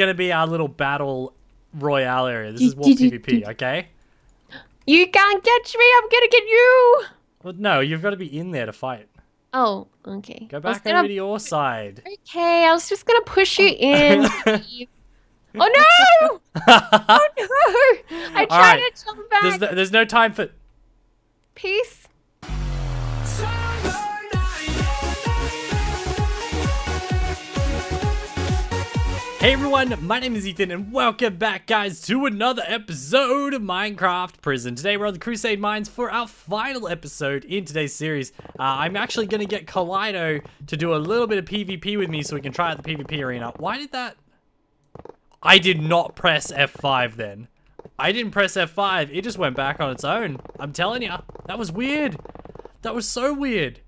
gonna be our little battle royale area. This is more PvP, okay? You can't catch me. I'm gonna get you. Well, no, you've got to be in there to fight. Oh, okay. Go back gonna- over to your side. Okay, I was just gonna push you in. oh no! Oh no! I tried Alright, to jump back. There's no, there's no time for. Peace. Hey everyone, my name is Ethan, and welcome back, guys, to another episode of Minecraft Prison. Today we're on the Crusade Mines for our final episode in today's series. Uh, I'm actually going to get Kaleidow to do a little bit of PvP with me so we can try out the PvP arena. Why did that... I did not press F5 then. I didn't press F5, it just went back on its own. I'm telling you, that was weird. That was so weird.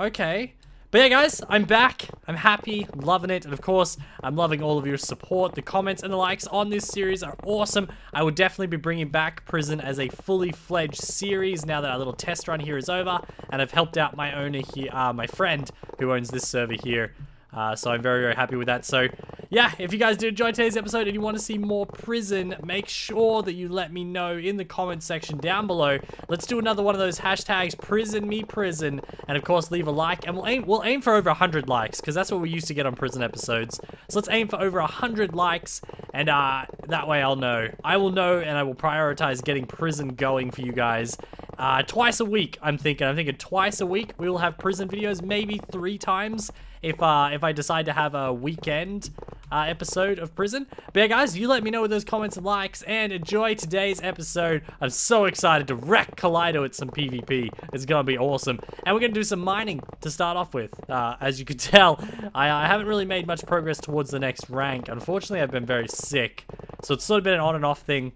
Okay. But yeah, guys, I'm back. I'm happy, loving it. And of course, I'm loving all of your support. The comments and the likes on this series are awesome. I will definitely be bringing back Prison as a fully fledged series now that our little test run here is over. And I've helped out my owner here, uh, my friend who owns this server here. Uh, so I'm very, very happy with that. So, yeah, if you guys did enjoy today's episode and you want to see more Prison, make sure that you let me know in the comment section down below. Let's do another one of those hashtags, Prison Me Prison, and of course leave a like. And we'll aim, we'll aim for over 100 likes, because that's what we used to get on Prison episodes. So let's aim for over 100 likes, and uh, that way I'll know. I will know, and I will prioritize getting Prison going for you guys. Uh, twice a week, I'm thinking. I'm thinking twice a week we will have Prison videos, maybe three times if uh, if I decide to have a weekend uh, episode of Prison. But yeah, guys, you let me know with those comments and likes, and enjoy today's episode. I'm so excited to wreck Kaleidow at some PvP. It's gonna be awesome, and we're gonna do some mining to start off with. Uh, as you can tell, I, I haven't really made much progress towards the next rank. Unfortunately, I've been very sick, so it's sort of been an on and off thing.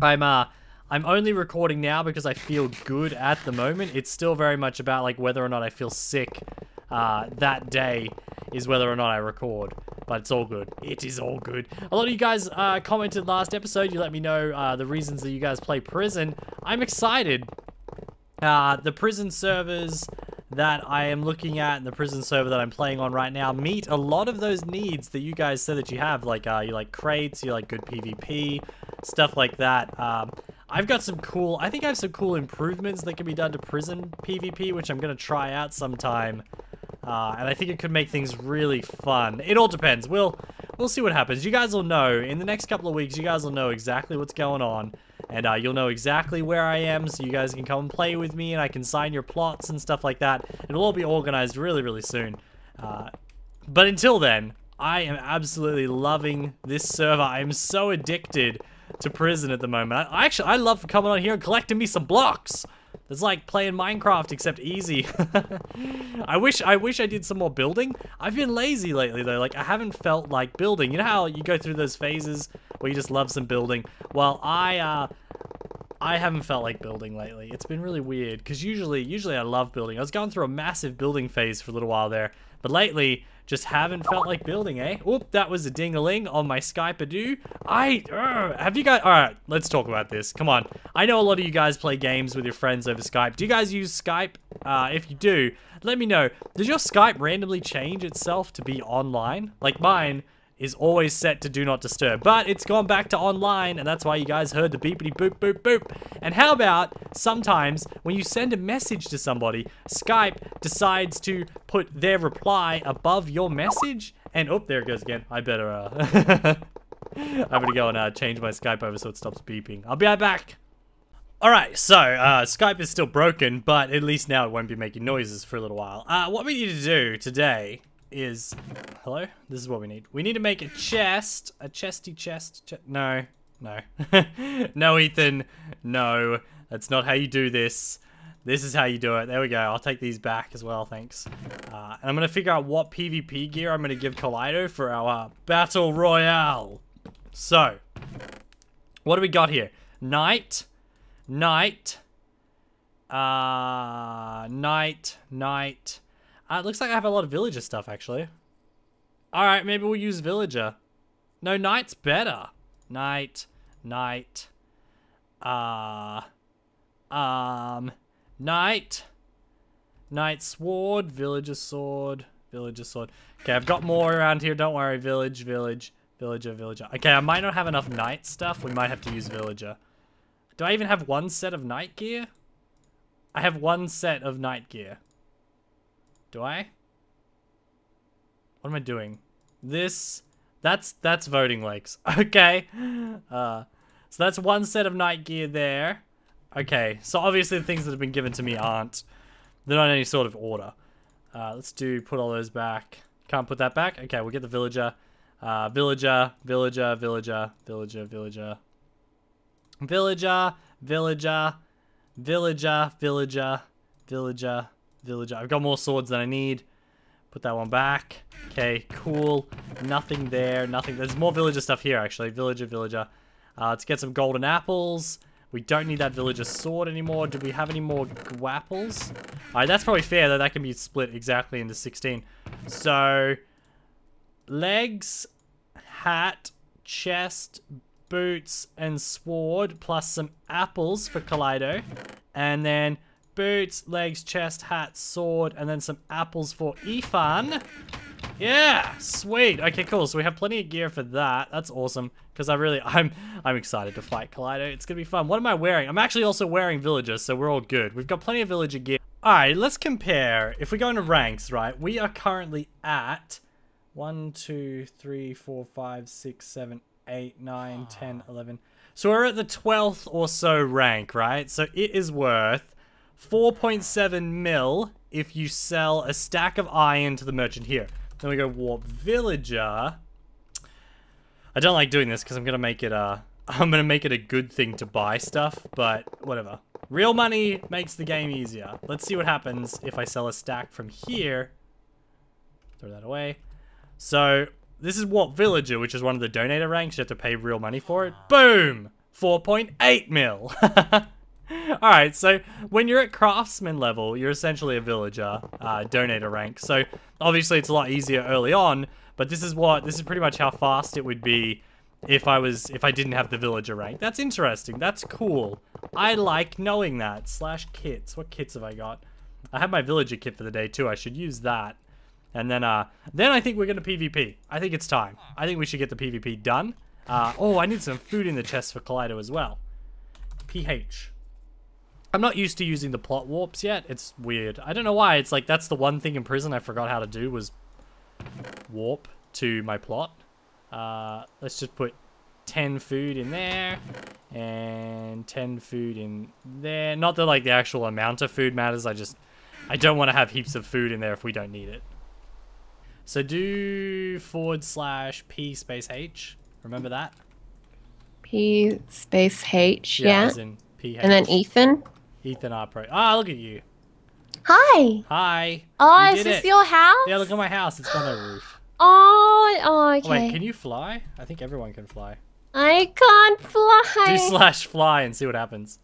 I'm uh. I'm only recording now because I feel good at the moment. It's still very much about like whether or not I feel sick uh, that day is whether or not I record. But it's all good. It is all good. A lot of you guys uh, commented last episode. You let me know uh, the reasons that you guys play Prison. I'm excited. Uh, the prison servers that I am looking at and the prison server that I'm playing on right now meet a lot of those needs that you guys said that you have. Like, uh, you like crates, you like good PvP, stuff like that. Um, I've got some cool, I think I have some cool improvements that can be done to prison PvP, which I'm going to try out sometime. Uh, and I think it could make things really fun. It all depends. We'll, we'll see what happens. You guys will know. In the next couple of weeks, you guys will know exactly what's going on. And uh, you'll know exactly where I am, so you guys can come and play with me, and I can sign your plots and stuff like that. It'll all be organized really, really soon. Uh, but until then, I am absolutely loving this server. I am so addicted to prison at the moment. I, I actually, I love coming on here and collecting me some blocks. It's like playing Minecraft except easy. I wish I wish I did some more building. I've been lazy lately though. Like I haven't felt like building. You know how you go through those phases where you just love some building? Well, I uh I haven't felt like building lately. It's been really weird because usually usually I love building. I was going through a massive building phase for a little while there. But lately just haven't felt like building, eh? Oop, that was a ding-a-ling on my Skype-a-doo. I, have you guys, all right, let's talk about this. Come on. I know a lot of you guys play games with your friends over Skype. Do you guys use Skype? Uh, if you do, let me know. Does your Skype randomly change itself to be online? Like mine is always set to do not disturb, but it's gone back to online, and that's why you guys heard the beepity boop boop boop. And how about sometimes when you send a message to somebody, Skype decides to put their reply above your message, and oh, there it goes again. I better, uh, I'm gonna go and uh, change my Skype over so it stops beeping. I'll be right back. Alright, so, uh, Skype is still broken, but at least now it won't be making noises for a little while. Uh, what we need to do today is... Hello? This is what we need. We need to make a chest. A chesty chest. Ch no. No. no, Ethan. No. That's not how you do this. This is how you do it. There we go. I'll take these back as well, thanks. Uh, and I'm going to figure out what PvP gear I'm going to give Kaleidow for our Battle Royale. So, what do we got here? Knight, Knight, uh, Knight, Knight. Uh, it looks like I have a lot of villager stuff, actually. Alright, maybe we'll use villager. No, Knight's better. Knight, Knight, uh, um, Knight, Knight sword, villager sword, villager sword. Okay, I've got more around here. Don't worry, village, village, Villager, villager. Okay, I might not have enough Knight stuff. We might have to use villager. Do I even have one set of Knight gear? I have one set of Knight gear. Do I? What am I doing? This, that's, that's voting lakes. Okay. Uh, so that's one set of Knight gear there. Okay, so obviously the things that have been given to me aren't, they're not in any sort of order. Uh, let's do, put all those back. Can't put that back. Okay, we'll get the villager. Uh, villager, villager, villager, villager, villager. Villager, villager, villager, villager, villager, villager. I've got more swords than I need. Put that one back. Okay, cool. Nothing there, nothing. There's more villager stuff here, actually. Villager, villager. Uh, let's get some golden apples. We don't need that villager sword anymore. Do we have any more guapples? Alright, that's probably fair, though. That can be split exactly into 16. So, legs, hat, chest, boots, and sword, plus some apples for Kaleidow. And then boots, legs, chest, hat, sword, and then some apples for Ethan. Yeah, sweet. Okay, cool. So we have plenty of gear for that. That's awesome. Because I really, I'm, I'm excited to fight Kaleidow. It's gonna be fun. What am I wearing? I'm actually also wearing villagers, so we're all good. We've got plenty of villager gear. All right, let's compare. If we go into ranks, right, we are currently at one, two, three, four, five, six, seven, eight, nine, ten, ah. eleven. So we're at the 12th or so rank, right? So it is worth 4.7 mil if you sell a stack of iron to the merchant here. Then we go warp villager. I don't like doing this because I'm gonna make it a I'm gonna make it a good thing to buy stuff, but whatever. Real money makes the game easier. Let's see what happens if I sell a stack from here. Throw that away. So this is Warp Villager, which is one of the donator ranks. You have to pay real money for it. Boom! 4.8 mil. Alright, so when you're at craftsman level, you're essentially a villager, uh, donator rank. So obviously it's a lot easier early on, but this is what, this is pretty much how fast it would be if I was, if I didn't have the villager rank. That's interesting. That's cool. I like knowing that. Slash kits. What kits have I got? I have my villager kit for the day too. I should use that. And then, uh, then I think we're gonna PvP. I think it's time. I think we should get the PvP done. Uh, oh, I need some food in the chest for Kaleidow as well. PH. I'm not used to using the plot warps yet. It's weird. I don't know why. It's like that's the one thing in prison I forgot how to do was warp to my plot. Uh, let's just put 10 food in there and 10 food in there. Not that like the actual amount of food matters. I just I don't want to have heaps of food in there if we don't need it. So do forward slash P space H. Remember that? P space H. Yeah. as in PH. and then Ethan. Ethan R. Pro. Ah, look at you. Hi. Hi. Oh, You is this it. your house? Yeah, look at my house. It's got no roof. Oh, oh, okay. Oh, wait, can you fly? I think everyone can fly. I can't fly. Do slash fly and see what happens.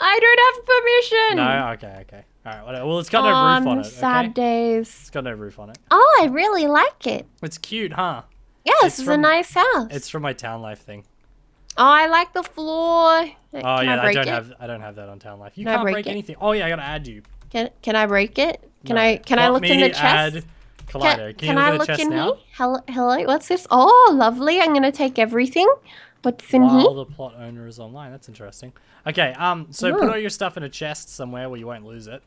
I don't have permission. No? Okay, okay. Alright, whatever. Well, it's got no oh, roof on it, sad okay? days. It's got no roof on it. Oh, I really like it. It's cute, huh? Yeah, It's this is a nice house. It's from my town life thing. Oh, I like the floor. Oh yeah, I I, don't it? have I don't have that on town life. You can can't break break, anything. Oh yeah, I gotta add you. Can can I break it? Can No. I can I look in the chest? Add Kaleidow. Can, you look I look in now? here? Hello, hello. What's this? Oh, lovely. I'm gonna take everything. What's in While here? the plot owner is online. That's interesting. Okay, um, so put Oh. all your stuff in a chest somewhere where you won't lose it.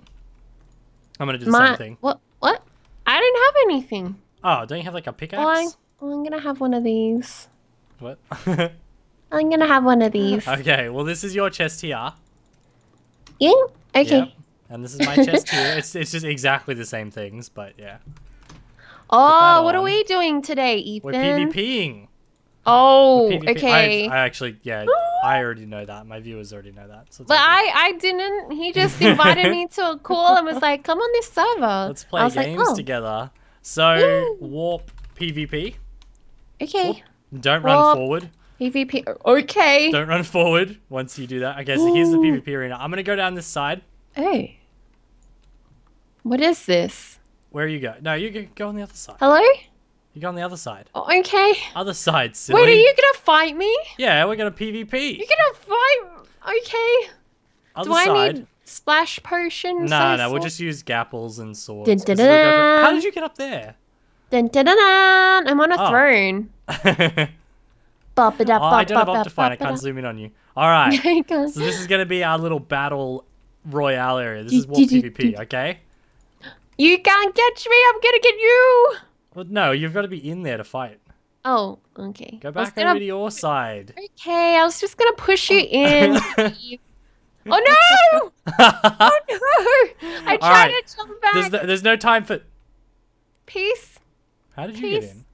I'm gonna do the My same thing. what? What? I don't have anything. Oh, don't you have like a Oh, I, pickaxe? oh, I'm gonna have one of these. What? I'm gonna have one of these. okay, well this is your chest here. Yeah. Okay. Yep. And this is my chest here. It's it's just exactly the same things, but yeah. Oh, what are we doing today, Ethan? Oh, We're PvPing. Oh, PvP. okay. I, I actually, yeah, I already know that. My viewers already know that. So But all. I, I didn't. He just invited me to a call and was like, "Come on this server." Let's play games like, oh, together. So Woo. warp PvP. Okay. Don't run forward. PvP. Okay. Don't run forward once you do that. Okay, so here's the PvP arena. I'm gonna go down this side. Hey. What is this? Where are you go? No, you go- go on the other side. Hello? You go on the other side. Oh, okay. Other side, silly. Wait, are you gonna fight me? Yeah, we're gonna PvP. You're gonna fight? Okay. Other Do I need splash potions? No, or no, we'll just use gapples and swords. Dun, dun, we'll How did you get up there? Dun, dun, dun, dun. I'm on a Oh. throne. oh, I don't have Optifine. I can't zoom in on you. All right. Yeah, you can. So this is gonna be our little battle royale area. This is war PvP, okay? You can't catch me. I'm gonna get you. Well, no, you've got to be in there to fight. Oh, okay. Go back gonna- over to your side. Okay, I was just gonna push you in. oh no! Oh no! I tried Alright, to jump back. there's, no, there's no time for. Peace. How did you get in?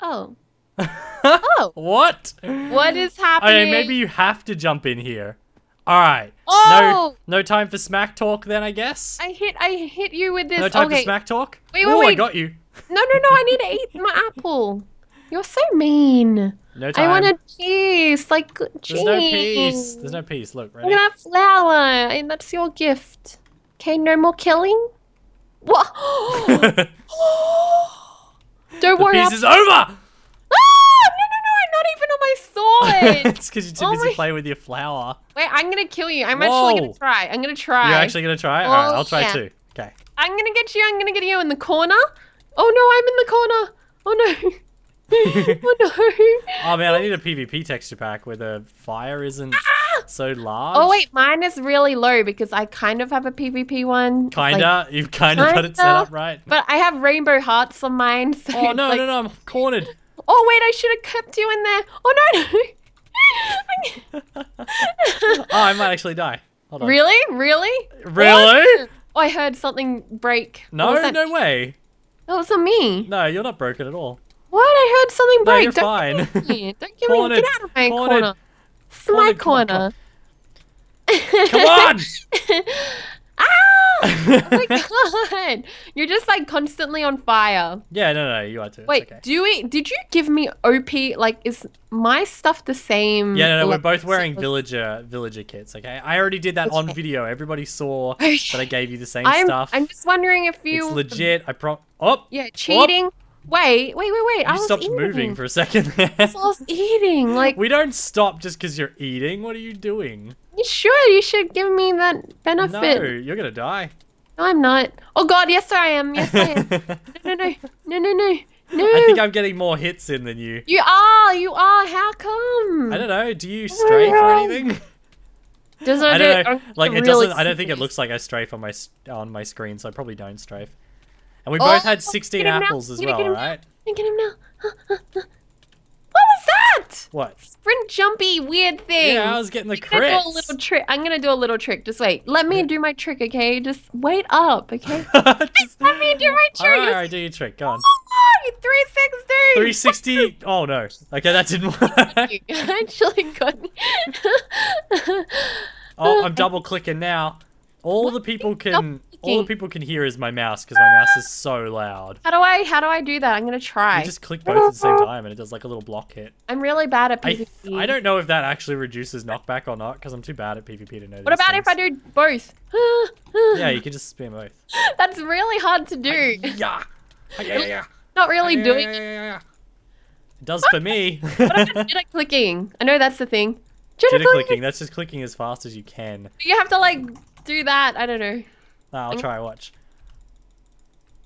Oh. Oh. What? What is happening? Okay, maybe you have to jump in here. All right. Oh! No, no time for smack talk then, I guess. I hit. I hit you with this. no time okay. for smack talk. Wait, wait, Ooh, I got you. No, no, no! I need to eat my apple. You're so mean. No time. I want a piece. Like, There's no peace. There's no peace. Look, ready? gonna have flour, and that's your gift. Okay, no more killing. What? Don't worry. I'll- piece is over. Ah! No, no, no! I'm not even sword. it's because you're too Oh busy my- playing with your flower. Wait, I'm gonna kill you. I'm actually gonna try. I'm gonna try. You're actually gonna try? Oh, I'll try yeah. too. Okay. I'm gonna get you. I'm gonna get you in the corner. Oh no, I'm in the corner. Oh no. oh no. Oh man, I need a PvP texture pack where the fire isn't ah! so large. Oh wait, mine is really low because I kind of have a PvP one. Kinda. You've kinda got it set up right. but I have rainbow hearts on mine. So Oh no, like- no, no! I'm cornered. Oh wait, I should have kept you in there. Oh no. Oh, I might actually die. Hold on. really? Really? Really? What? Oh, I heard something break. No, no way. That wasn't me. No, you're not broken at all. What? I heard something break. No, you're Don't fine. give me. Don't give me. Get out of my Cornered. corner. It's my Cornered, corner. Come on! ah! Oh my god! You're just like constantly on fire. yeah, no, no, you are too. Wait, okay. do we? Did you give me OP? Like, is my stuff the same? Yeah, no, no, we're both wearing was- villager villager kits. Okay, I already did that on video. Everybody saw Okay. that I gave you the same I'm. stuff. I'm just wondering if you. It's legit. I pro. Oh, Yeah, oh. cheating. Wait, wait, wait, wait. I you was stopped eating. moving for a second. there. I was eating. Like, we don't stop just because you're eating. What are you doing? you sure you should give me that benefit? No, you're gonna die. No, I'm not. Oh God, yes I am. Yes I am. no, no, no, no, no, no, no. I think I'm getting more hits in than you. You are. You are. How come? I don't know. Do you oh strafe or anything? Does I it don't know. Like it really doesn't. I don't think it looks like I strafe on my on my screen, so I probably don't strafe. And we Oh, both had 16 get now. apples as well, right? now. Get him now. what was that? What? Sprint jumpy weird thing. Yeah, I was getting the I'm gonna do a little trick. I'm gonna do a little trick. Just wait. Let me do my trick, okay? Just wait up, okay? Just- Let me do my trick. Alright, alright, do your trick. Go on. Oh, three six three. 360. Oh no. Okay, that didn't work. You actually got me. Oh, I'm double clicking now. All the people can all the people can hear is my mouse because my mouse is so loud. how do I? How do I do that? I'm gonna try. You just click both at the same time and it does like a little block hit. I'm really bad at PvP. I don't know if that actually reduces knockback or not because I'm too bad at PvP to know. What about if I do both? Yeah, you can just spam both. That's really hard to do. Yeah. Yeah, yeah. Not really doing yeah, it. yeah, yeah. It does for me. What about jitter clicking? I know that's the thing. Jitter, clicking. That's just clicking as fast as you can. You have to like do that. I don't know. I'll try. Watch.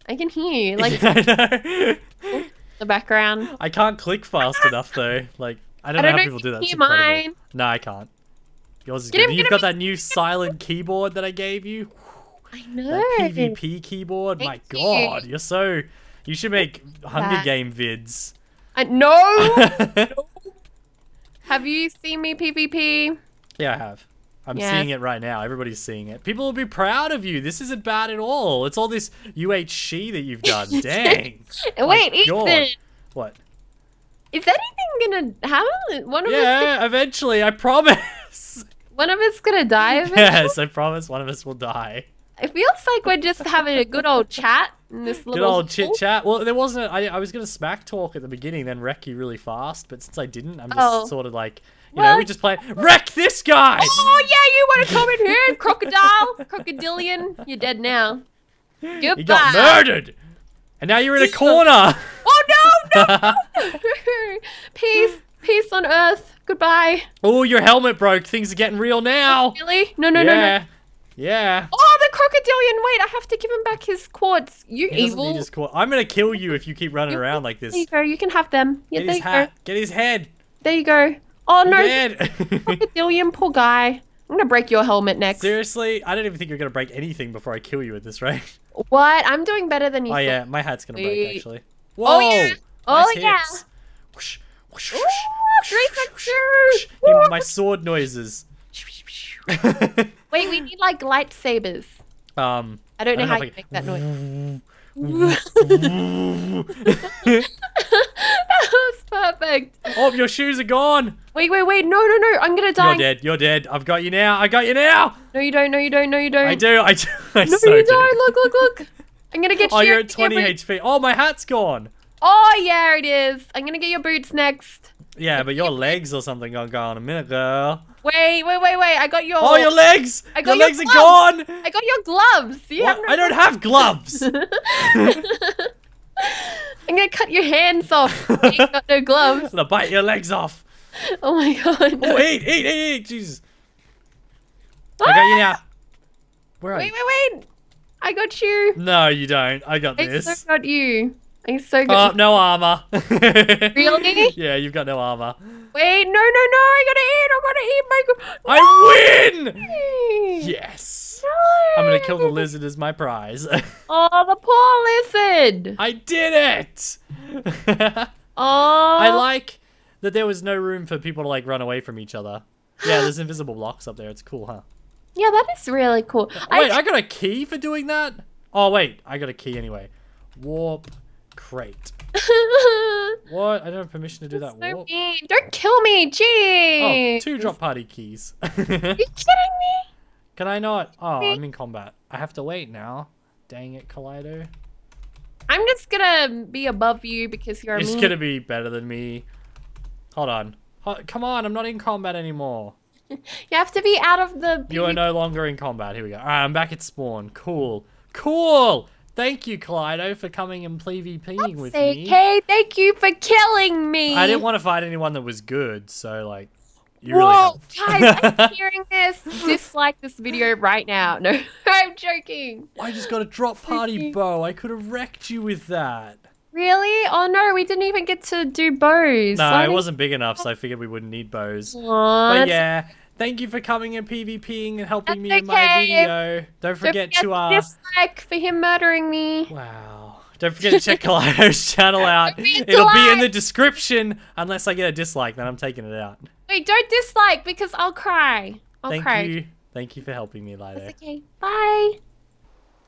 I can hear you, like the background. I can't click fast enough though. Like I don't, I know don't how know people if do that. can It's hear mine. No, I can't. Yours is Get good. him, You've got that new silent keyboard that I gave you. I That know. PvP keyboard. My you. God, you're so. You should make Hunger That- Game vids. I, no. have you seen me PvP? yeah, I have. I'm Yeah. seeing it right now. Everybody's seeing it. People will be proud of you. This isn't bad at all. It's all this UHC that you've done. Dang. Wait, Ethan. What? Is anything gonna happen? One of us. Yeah, eventually. I promise. One of us gonna die. eventually? yes, I promise one of us will die. It feels like we're just having a good old chat in this little. Good old chit chat. Well, there wasn't. I, I was gonna smack talk at the beginning, then wreck you really fast. But since I didn't, I'm just Oh. sort of like, you know, we just play wreck this guy. Oh yeah, you want to come in here, crocodile, crocodilian? You're dead now. Goodbye. He got murdered, and now you're in a corner. Oh no, no, no. peace, peace on earth. Goodbye. oh, your helmet broke. Things are getting real now. Really? No, no, no, no. yeah, yeah. Oh, the Crocodilian, wait, I have to give him back his quartz. You He evil. his qu- I'm gonna kill you if you keep running around like this. There you go, you can have them. Yeah, Get his you go. Get his head. There you go. Oh no. Crocodilian, poor guy. I'm gonna break your helmet next. Seriously, I don't even think you're gonna break anything before I kill you at this rate. What? I'm doing better than you Oh thought. yeah, my hat's gonna break actually. Whoa! Oh, yeah. Oh, nice yeah. Whoosh, whoosh, whoosh, three whoosh, whoosh. My sword noises. Wait, we need like lightsabers. um, I don't know I how don't you know make that noise. was perfect. oh, your shoes are gone. Wait, wait, wait. No, no, no. I'm gonna die. You're dead. You're dead. I've got you now. I got you now. No, you don't. No, you don't. No, you don't. I do. I do. I No, so you do. don't. Look, look, look. I'm gonna get Oh, you. Oh, you're at 20 get your boots. HP. Oh, my hat's gone. Oh, yeah, it is. I'm gonna get your boots next. Yeah, but your legs or something gonna go in a minute, girl. Wait, wait, wait, wait. I got your. Oh, your legs! I got your your legs are gloves. gone! I got your gloves. You no I don't have gloves! I'm gonna cut your hands off. you got no gloves. I'm gonna bite your legs off. Oh my god. Oh, eat, eat, eat, eat, Jesus. I got you now. Where are Wait, you? wait, wait. wait. I got you. No, you don't. I got this. I so got you. I so good. Oh, no armor. Really? Yeah, you've got no armor. Wait, no, no, no. I gotta eat. I gotta eat my. go- I win! No! Yes. No! I'm gonna kill the lizard as my prize. Oh, the poor lizard. I did it! Oh. I like that there was no room for people to like run away from each other. Yeah, there's invisible blocks up there. It's cool, huh? Yeah, that is really cool. Oh, wait, I got a key for doing that? Oh, wait, I got a key anyway. Warp crate. What? I don't have permission to do that. so Warp. mean. Don't kill me, Oh, jeez. two drop party keys. Are you kidding me? Can I not? Oh, I'm in combat. I have to wait now. Dang it, Kaleidow. I'm just gonna be above you because you're It's gonna be better than me. Hold on. Come on, I'm not in combat anymore. You have to be out of the. You are no longer in combat. Here we go. Alright, I'm back at spawn. Cool. Cool! Thank you, Kaleidow, for coming and PvPing with me. Okay, thank you for killing me. I didn't want to fight anyone that was good, so like you Whoa, helped. guys, I'm hearing this. Dislike this video right now. No, I'm joking. I just got a drop party bow. I could have wrecked you with that. Really? Oh no, we didn't even get to do bows. No, Why it wasn't big enough, so I figured we wouldn't need bows. What? But yeah, thank you for coming and PvPing and helping That's me in my video. Don't Don't forget to uh dislike for him murdering me. Wow. Don't forget to check Kaleidow's channel out. Don't forget to It'll be in the description unless I get a dislike, then I'm taking it out. Wait, don't dislike because I'll cry. I'll Thank cry. you. Thank you for helping me, Lido. That's okay. Bye.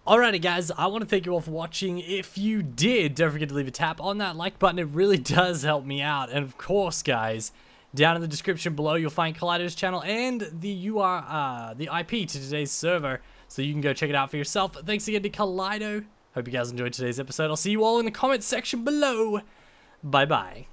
Alrighty guys, I want to thank you all for watching. If you did, don't forget to leave a tap on that like button. It really does help me out. And of course, guys, down in the description below, you'll find Kaleidow's channel and the UR, uh, the IP to today's server. So you can go check it out for yourself. Thanks again to Kaleidow. Hope you guys enjoyed today's episode. I'll see you all in the comments section below. Bye-bye.